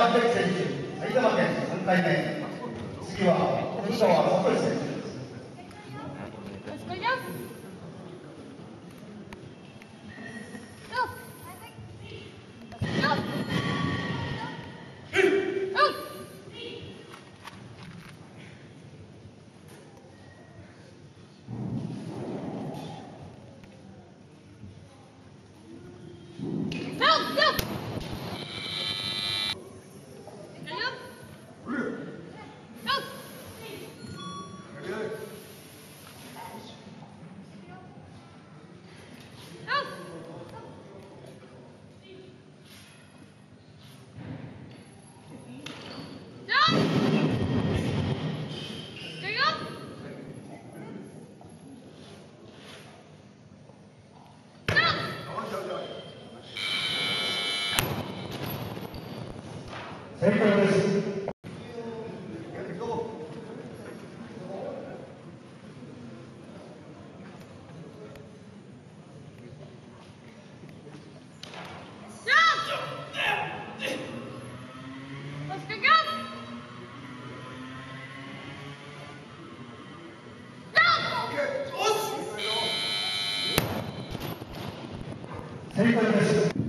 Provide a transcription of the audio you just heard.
三崎選手、埼玉県3回目。次は、藤川聡選手です。Go. Sempre